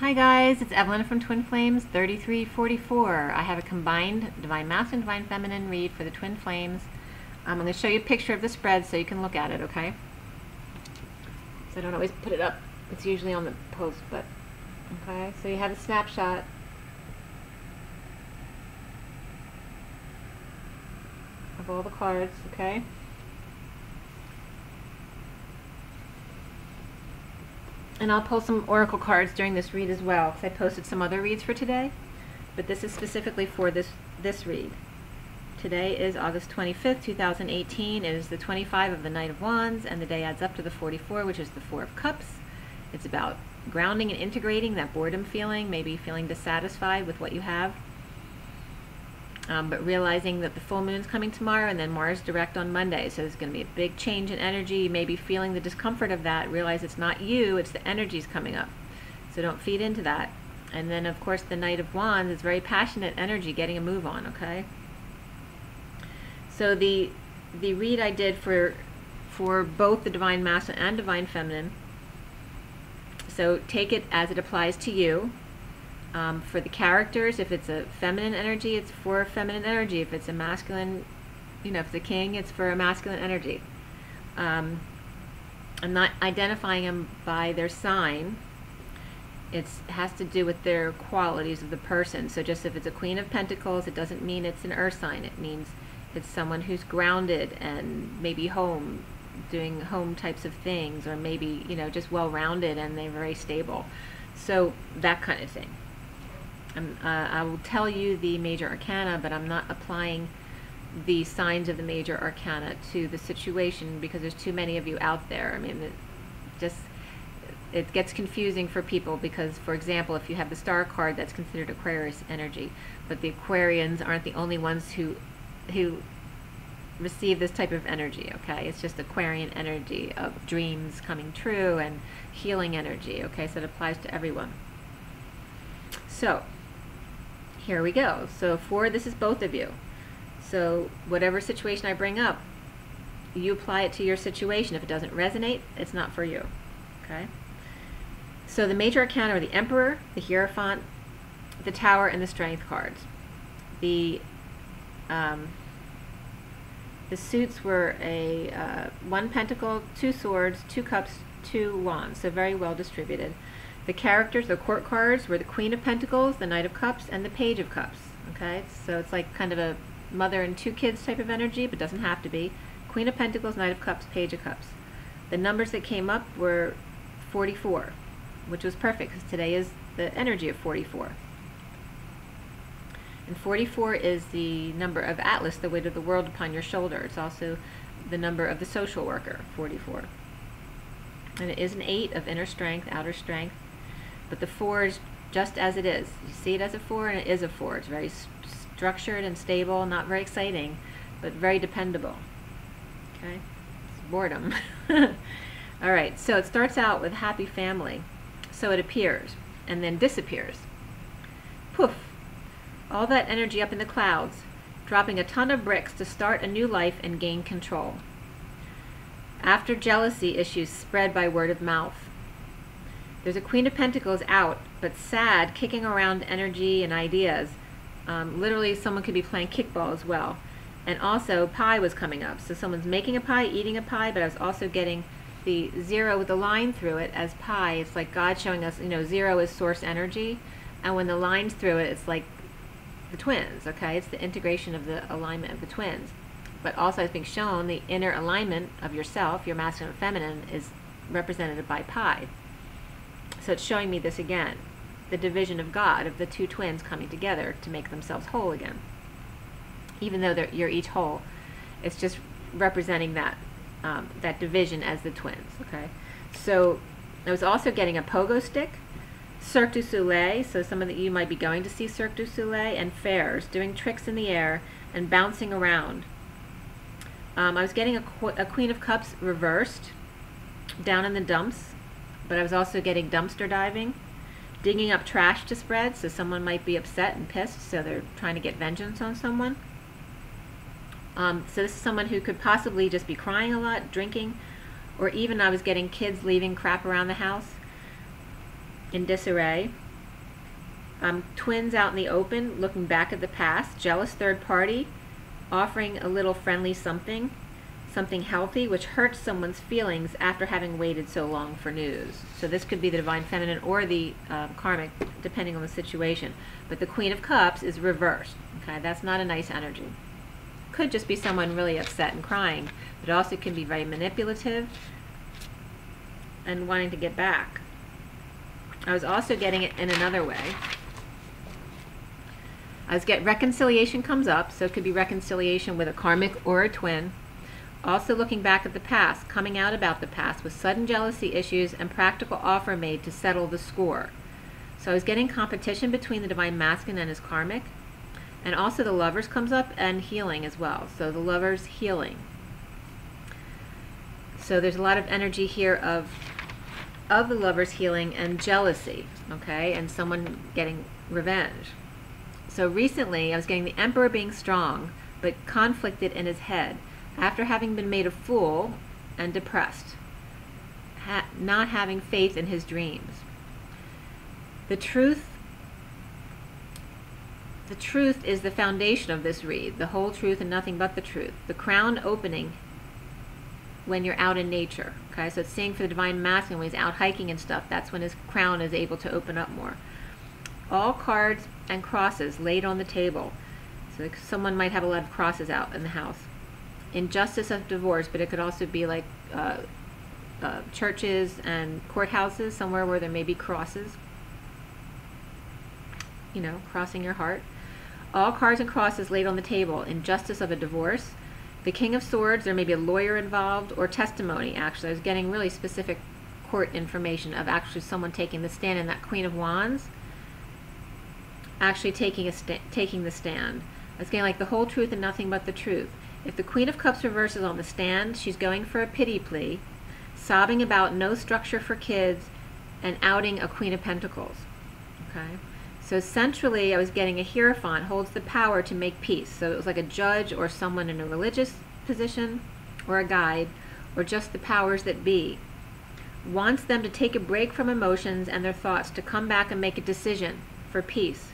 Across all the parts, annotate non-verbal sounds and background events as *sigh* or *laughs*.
Hi guys, it's Evelyn from Twin Flames 3344. I have a combined Divine Masculine and Divine Feminine read for the Twin Flames. Um, I'm going to show you a picture of the spread so you can look at it, okay? So I don't always put it up. It's usually on the post, but okay. So you have a snapshot. Of all the cards, okay? And I'll pull some oracle cards during this read as well, because I posted some other reads for today. But this is specifically for this, this read. Today is August 25th, 2018. It is the 25 of the Knight of Wands, and the day adds up to the 44, which is the Four of Cups. It's about grounding and integrating that boredom feeling, maybe feeling dissatisfied with what you have. Um, but realizing that the full moon's coming tomorrow and then Mars direct on Monday. So there's going to be a big change in energy. Maybe feeling the discomfort of that. Realize it's not you, it's the energies coming up. So don't feed into that. And then, of course, the Knight of Wands is very passionate energy, getting a move on, okay? So the the read I did for for both the Divine Masculine and Divine Feminine. So take it as it applies to you. Um, for the characters, if it's a feminine energy, it's for feminine energy. If it's a masculine, you know, if it's a king, it's for a masculine energy. Um, I'm not identifying them by their sign. It has to do with their qualities of the person. So just if it's a Queen of Pentacles, it doesn't mean it's an earth sign. It means it's someone who's grounded and maybe home, doing home types of things, or maybe, you know, just well-rounded and they're very stable. So that kind of thing. Um, uh, I will tell you the major arcana, but I'm not applying the signs of the major arcana to the situation because there's too many of you out there. I mean, it just it gets confusing for people because, for example, if you have the star card, that's considered Aquarius energy, but the Aquarians aren't the only ones who who receive this type of energy. Okay, it's just Aquarian energy of dreams coming true and healing energy. Okay, so it applies to everyone. So here we go. So for this is both of you. So whatever situation I bring up, you apply it to your situation. If it doesn't resonate, it's not for you. Okay? So the major arcana are the Emperor, the Hierophant, the Tower, and the Strength cards. The um, the suits were a uh, one pentacle, two swords, two cups, two wands. So very well distributed. The characters, the court cards, were the Queen of Pentacles, the Knight of Cups, and the Page of Cups. Okay, so it's like kind of a mother and two kids type of energy, but doesn't have to be. Queen of Pentacles, Knight of Cups, Page of Cups. The numbers that came up were 44, which was perfect because today is the energy of 44. And 44 is the number of Atlas, the weight of the world upon your shoulder. It's also the number of the social worker, 44. And it is an 8 of inner strength, outer strength, but the four is just as it is. You see it as a four, and it is a four. It's very st structured and stable, not very exciting, but very dependable. Okay, it's boredom. *laughs* All right, so it starts out with happy family. So it appears and then disappears. Poof, all that energy up in the clouds, dropping a ton of bricks to start a new life and gain control. After jealousy issues spread by word of mouth, there's a Queen of Pentacles out, but sad, kicking around energy and ideas. Um, literally, someone could be playing kickball as well. And also, pie was coming up. So someone's making a pie, eating a pie, but I was also getting the zero with the line through it as pi. It's like God showing us, you know, zero is source energy. And when the line's through it, it's like the twins, okay? It's the integration of the alignment of the twins. But also, it's being shown, the inner alignment of yourself, your masculine and feminine, is represented by pi. So it's showing me this again, the division of God, of the two twins coming together to make themselves whole again. Even though you're each whole, it's just representing that um, that division as the twins. Okay, so I was also getting a pogo stick, Cirque du Soleil. So some of you might be going to see Cirque du Soleil and fairs, doing tricks in the air and bouncing around. Um, I was getting a, a Queen of Cups reversed, down in the dumps, but I was also getting dumpster diving, digging up trash to spread, so someone might be upset and pissed, so they're trying to get vengeance on someone. Um, so this is someone who could possibly just be crying a lot, drinking, or even I was getting kids leaving crap around the house in disarray. Um, twins out in the open, looking back at the past, jealous third party, offering a little friendly something, something healthy, which hurts someone's feelings after having waited so long for news. So this could be the divine feminine or the um, karmic, depending on the situation. But the Queen of Cups is reversed. Okay, that's not a nice energy. Could just be someone really upset and crying, but also can be very manipulative and wanting to get back. I was also getting it in another way. I was get reconciliation comes up, so it could be reconciliation with a karmic or a twin. Also looking back at the past, coming out about the past with sudden jealousy issues and practical offer made to settle the score. So I was getting competition between the divine masculine and his karmic. And also the lovers comes up and healing as well. So the lovers healing. So there's a lot of energy here of of the lovers healing and jealousy, okay, and someone getting revenge. So recently, I was getting the emperor being strong, but conflicted in his head after having been made a fool and depressed, ha- not having faith in his dreams. The truth the truth is the foundation of this read, the whole truth and nothing but the truth. The crown opening when you're out in nature. Okay, so it's seeing for the divine masculine when he's out hiking and stuff. That's when his crown is able to open up more. All cards and crosses laid on the table. So someone might have a lot of crosses out in the house. Injustice of divorce, but it could also be like uh, uh, churches and courthouses, somewhere where there may be crosses. You know, crossing your heart. All cards and crosses laid on the table. Injustice of a divorce the King of Swords, there may be a lawyer involved or testimony, actually. I was getting really specific court information of actually someone taking the stand, and that Queen of Wands actually taking, a taking the stand. I was getting like the whole truth and nothing but the truth. If the Queen of Cups reverses on the stand, she's going for a pity plea, sobbing about no structure for kids, and outing a Queen of Pentacles. Okay? So centrally, I was getting a Hierophant holds the power to make peace. So it was like a judge or someone in a religious position or a guide or just the powers that be. Wants them to take a break from emotions and their thoughts to come back and make a decision for peace.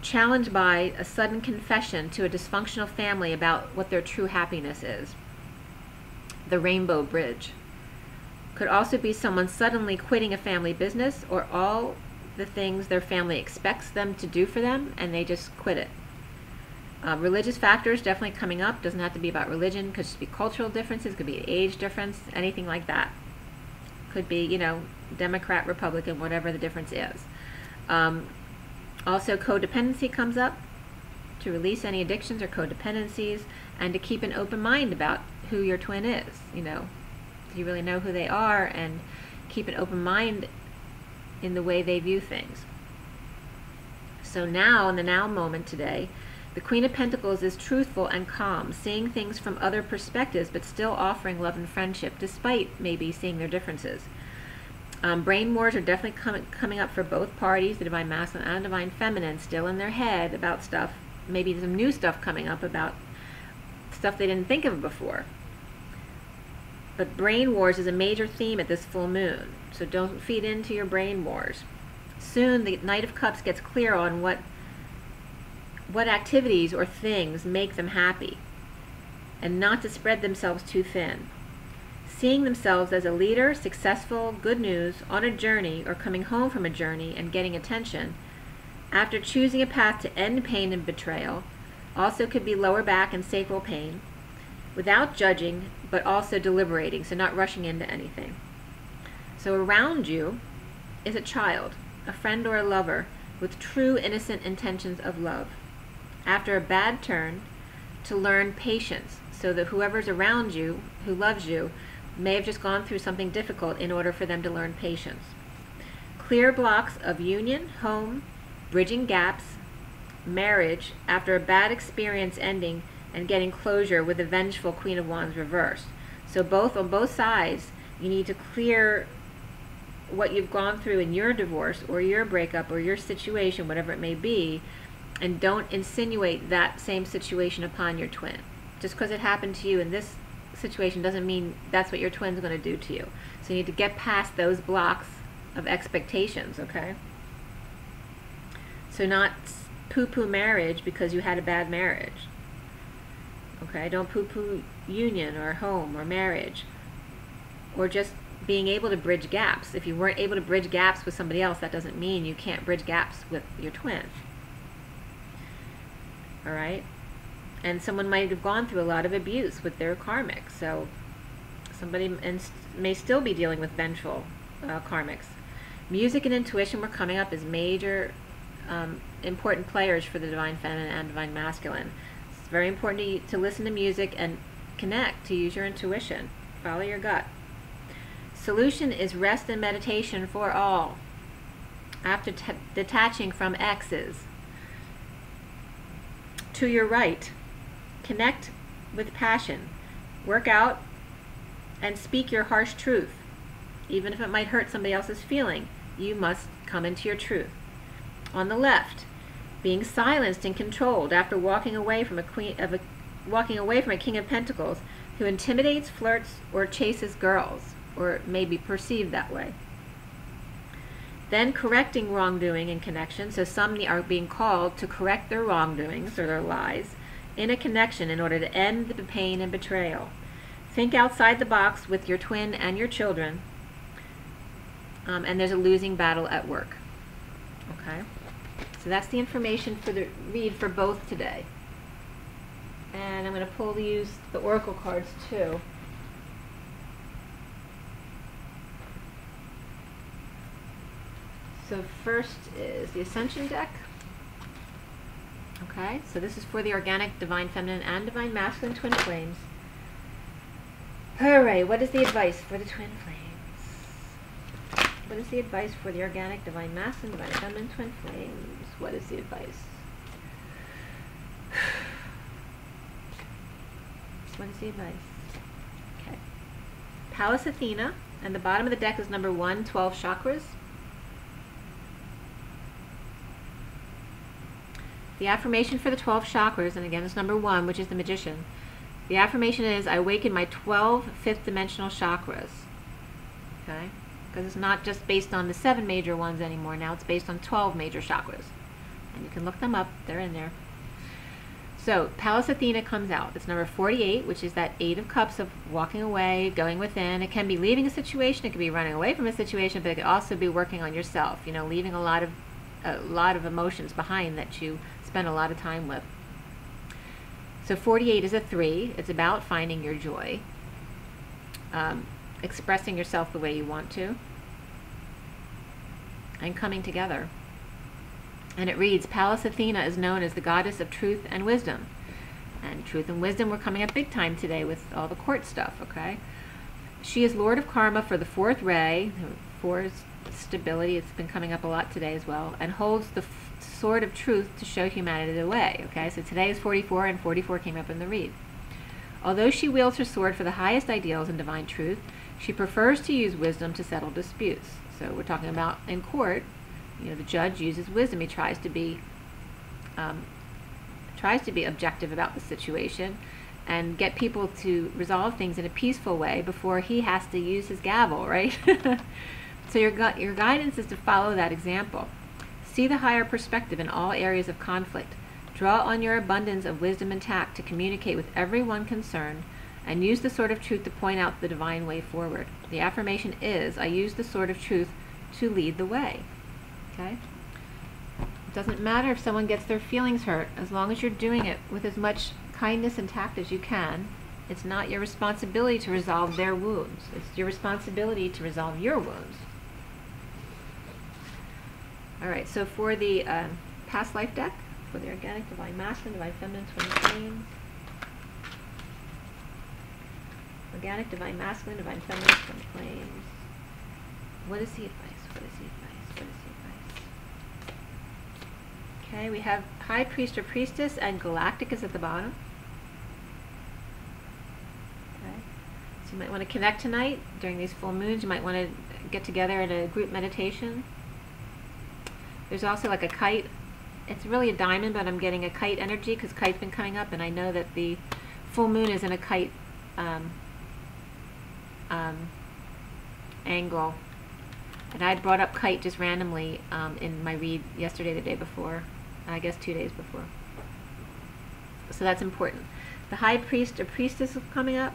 Challenged by a sudden confession to a dysfunctional family about what their true happiness is. The Rainbow Bridge. Could also be someone suddenly quitting a family business or all the things their family expects them to do for them and they just quit it. Uh, religious factors definitely coming up. Doesn't have to be about religion. Could just be cultural differences. Could be age difference. Anything like that. Could be, you know, Democrat, Republican, whatever the difference is. Um, also, codependency comes up to release any addictions or codependencies and to keep an open mind about who your twin is. You know, do you really know who they are? And keep an open mind in the way they view things. So now, in the now moment today, the Queen of Pentacles is truthful and calm, seeing things from other perspectives, but still offering love and friendship, despite maybe seeing their differences. Um, brain wars are definitely com- coming up for both parties, the Divine Masculine and Divine Feminine, still in their head about stuff, maybe some new stuff coming up about stuff they didn't think of before. But brain wars is a major theme at this full moon. So don't feed into your brain wars. Soon the Knight of Cups gets clear on what what activities or things make them happy and not to spread themselves too thin. Seeing themselves as a leader, successful, good news, on a journey or coming home from a journey and getting attention, after choosing a path to end pain and betrayal, also could be lower back and sacral pain, without judging, but also deliberating, so not rushing into anything. So around you is a child, a friend or a lover, with true innocent intentions of love. After a bad turn, to learn patience, so that whoever's around you who loves you may have just gone through something difficult in order for them to learn patience. Clear blocks of union, home, bridging gaps, marriage after a bad experience ending and getting closure with the vengeful Queen of Wands reversed. So both on both sides, you need to clear what you've gone through in your divorce or your breakup or your situation, whatever it may be, and don't insinuate that same situation upon your twin. Just because it happened to you in this situation doesn't mean that's what your twin's going to do to you. So you need to get past those blocks of expectations, okay? So not poo-poo marriage because you had a bad marriage. Okay, don't poo-poo union or home or marriage. Or just being able to bridge gaps. If you weren't able to bridge gaps with somebody else, that doesn't mean you can't bridge gaps with your twin. All right? And someone might have gone through a lot of abuse with their karmic. So somebody and may still be dealing with vengeful uh, karmics. Music and intuition were coming up as major um, important players for the divine feminine and divine masculine. It's very important to, to listen to music and connect, to use your intuition. Follow your gut. Solution is rest and meditation for all. After detaching from exes. To your right, connect with passion. Work out and speak your harsh truth. Even if it might hurt somebody else's feeling, you must come into your truth. On the left, being silenced and controlled after walking away from a queen of a walking away from a king of pentacles who intimidates, flirts, or chases girls, or may be perceived that way. Then correcting wrongdoing in connection. So some are being called to correct their wrongdoings or their lies in a connection in order to end the pain and betrayal. Think outside the box with your twin and your children. Um, and there's a losing battle at work. Okay? So that's the information for the read for both today. And I'm going to pull use the oracle cards too. So first is the Ascension deck. Okay, so this is for the organic divine feminine and divine masculine twin flames. Hooray, what is the advice for the twin flames? What is the advice for the organic divine masculine divine feminine twin flames? What is the advice? *sighs* What is the advice? Okay. Pallas Athena, and the bottom of the deck is number one, 12 chakras. The affirmation for the 12 chakras, and again, it's number one, which is the magician. The affirmation is, I awaken my 12 fifth dimensional chakras. Okay? Because it's not just based on the seven major ones anymore. Now it's based on 12 major chakras. And you can look them up. They're in there. So, Pallas Athena comes out. It's number 48, which is that Eight of Cups of walking away, going within. It can be leaving a situation, it could be running away from a situation, but it could also be working on yourself. You know, leaving a lot of a lot of emotions behind that you spend a lot of time with. So 48 is a 3. It's about finding your joy, um, expressing yourself the way you want to, and coming together. And it reads, Pallas Athena is known as the goddess of truth and wisdom. And truth and wisdom, we're coming up big time today with all the court stuff, okay? She is Lord of Karma for the fourth ray. Four is stability. It's been coming up a lot today as well. And holds the sword of truth to show humanity the way. Okay, so today is 44, and 44 came up in the read. Although she wields her sword for the highest ideals and divine truth, she prefers to use wisdom to settle disputes. So we're talking about in court, you know, the judge uses wisdom. He tries to be um, tries to be objective about the situation and get people to resolve things in a peaceful way before he has to use his gavel, right? *laughs* so your gu- your guidance is to follow that example. See the higher perspective in all areas of conflict. Draw on your abundance of wisdom and tact to communicate with everyone concerned and use the sword of truth to point out the divine way forward. The affirmation is, I use the sword of truth to lead the way. Okay? It doesn't matter if someone gets their feelings hurt, as long as you're doing it with as much kindness and tact as you can. It's not your responsibility to resolve their wounds. It's your responsibility to resolve your wounds. All right, so for the uh, past life deck, for the organic, divine masculine, divine feminine, twin flames. Organic, divine masculine, divine feminine, twin flames. What is the advice? What is the advice? What is the advice? Okay, we have High Priest or Priestess and Galactic is at the bottom. Okay, so you might want to connect tonight during these full moons. You might want to get together in a group meditation. There's also like a kite. It's really a diamond, but I'm getting a kite energy because kite's been coming up, and I know that the full moon is in a kite um, um, angle And I brought up kite just randomly um, in my read yesterday, the day before, I guess two days before. So that's important. The high priest or priestess is coming up.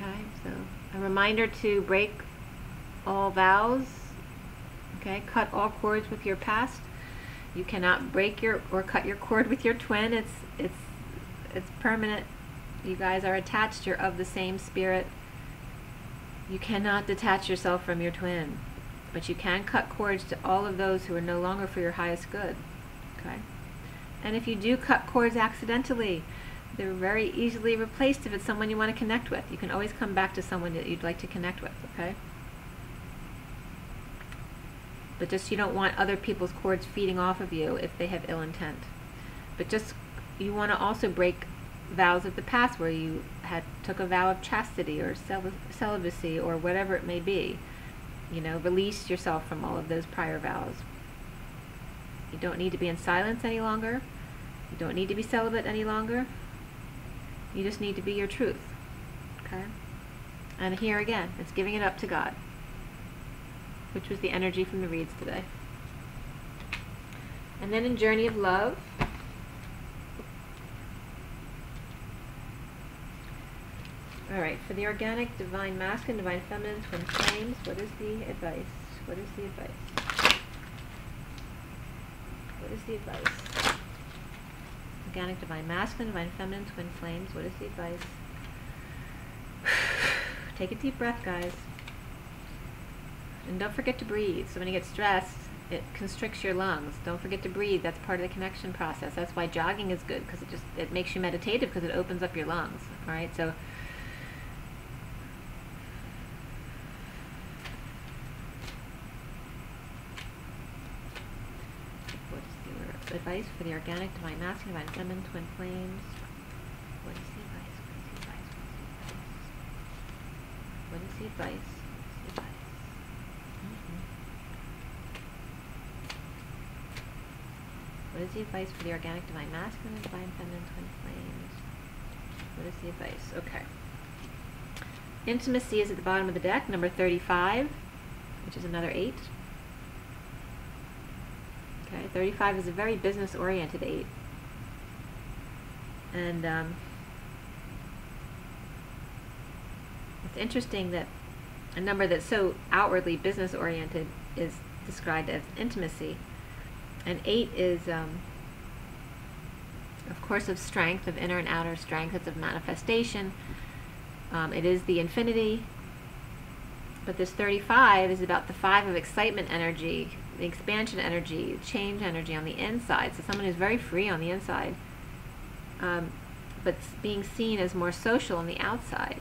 Okay, so a reminder to break all vows. Okay, cut all cords with your past. You cannot break your or cut your cord with your twin. It's it's it's permanent. You guys are attached. You're of the same spirit. You cannot detach yourself from your twin, but you can cut cords to all of those who are no longer for your highest good. Okay? And if you do cut cords accidentally, they're very easily replaced if it's someone you want to connect with. You can always come back to someone that you'd like to connect with, okay? But just you don't want other people's cords feeding off of you if they have ill intent. But just you want to also break vows of the past where you had took a vow of chastity or cel celibacy or whatever it may be. You know, release yourself from all of those prior vows. You don't need to be in silence any longer. You don't need to be celibate any longer. You just need to be your truth. Okay? And here again, it's giving it up to God, which was the energy from the reads today. And then in Journey of Love, all right, for the organic, divine masculine, divine feminine, twin flames, what is the advice? What is the advice? What is the advice? Organic, divine masculine, divine feminine, twin flames. What is the advice? *sighs* Take a deep breath, guys. And don't forget to breathe. So when you get stressed, it constricts your lungs. Don't forget to breathe. That's part of the connection process. That's why jogging is good because it just it makes you meditative because it opens up your lungs. All right, so advice for the organic, divine masculine, divine feminine, twin flames. What is the advice? What is the advice? What is the advice? What is the advice? What is the advice for the organic, divine masculine, divine feminine, twin flames? What is the advice? Okay. Intimacy is at the bottom of the deck, number 35, which is another 8. Okay, 35 is a very business-oriented 8. And um, it's interesting that a number that's so outwardly business-oriented is described as intimacy. And 8 is, um, of course, of strength, of inner and outer strength. It's of manifestation. Um, it is the infinity. But this 35 is about the 5 of excitement energy, the expansion energy, change energy on the inside. So someone who's very free on the inside, um, but being seen as more social on the outside.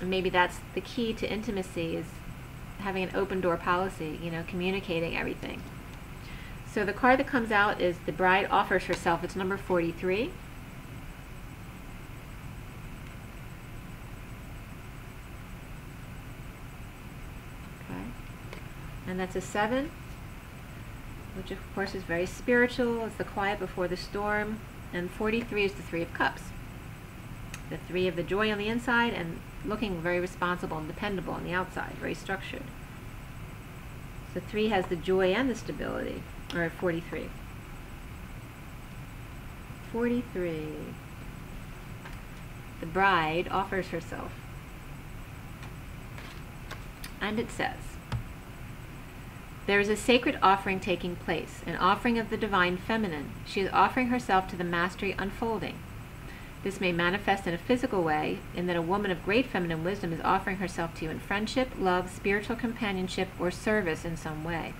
And maybe that's the key to intimacy is having an open door policy, you know, communicating everything. So the card that comes out is the bride offers herself. It's number 43. And that's a seven, which of course is very spiritual. It's the quiet before the storm. And 43 is the three of cups. The three of the joy on the inside and looking very responsible and dependable on the outside, very structured. So three has the joy and the stability, or 43. 43. The bride offers herself. And it says, there is a sacred offering taking place, an offering of the divine feminine. She is offering herself to the mastery unfolding. This may manifest in a physical way, in that a woman of great feminine wisdom is offering herself to you in friendship, love, spiritual companionship, or service in some way.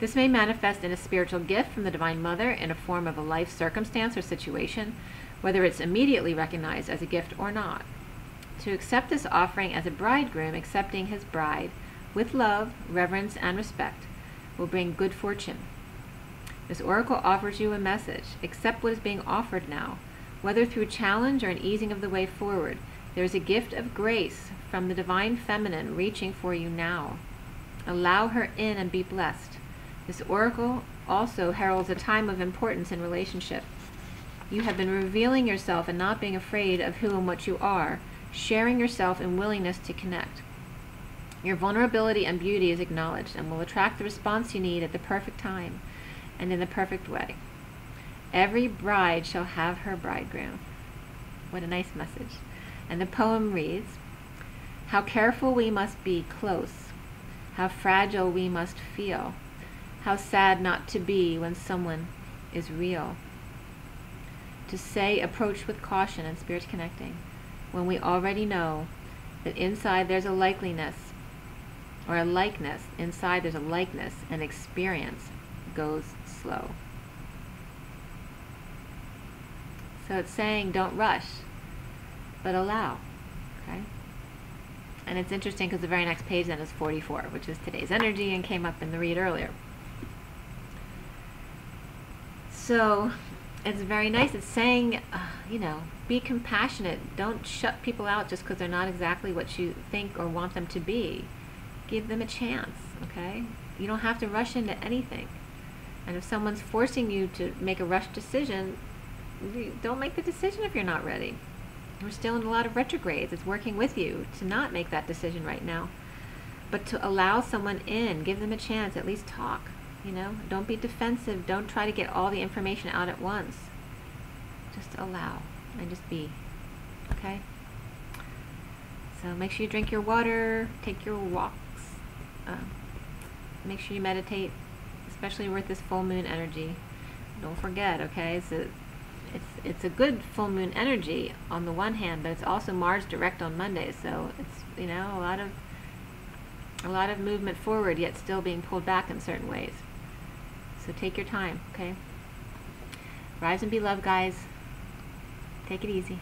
This may manifest in a spiritual gift from the Divine Mother in a form of a life circumstance or situation, whether it's immediately recognized as a gift or not. To accept this offering as a bridegroom accepting his bride with love, reverence, and respect, will bring good fortune. This oracle offers you a message. Accept what is being offered now. Whether through challenge or an easing of the way forward, there is a gift of grace from the divine feminine reaching for you now. Allow her in and be blessed. This oracle also heralds a time of importance in relationship. You have been revealing yourself and not being afraid of who and what you are, sharing yourself and willingness to connect. Your vulnerability and beauty is acknowledged and will attract the response you need at the perfect time and in the perfect way. Every bride shall have her bridegroom. What a nice message. And the poem reads How careful we must be close, how fragile we must feel, how sad not to be when someone is real. To say approach with caution and spirit connecting when we already know that inside there's a likeliness or a likeness, inside there's a likeness, and experience goes slow. So it's saying don't rush, but allow. Okay? And it's interesting because the very next page then is 44, which is today's energy and came up in the read earlier. So it's very nice. It's saying, uh, you know, be compassionate. Don't shut people out just because they're not exactly what you think or want them to be. Give them a chance, okay? You don't have to rush into anything. And if someone's forcing you to make a rush decision, don't make the decision if you're not ready. We're still in a lot of retrogrades. It's working with you to not make that decision right now. But to allow someone in, give them a chance, at least talk. You know, don't be defensive. Don't try to get all the information out at once. Just allow and just be. Okay? So make sure you drink your water, take your walks, uh, make sure you meditate, especially with this full moon energy. Don't forget, okay? So it's it's a good full moon energy on the one hand, but it's also Mars direct on Monday, so it's you know a lot of a lot of movement forward, yet still being pulled back in certain ways. So take your time, okay? Rise and be loved, guys. Take it easy.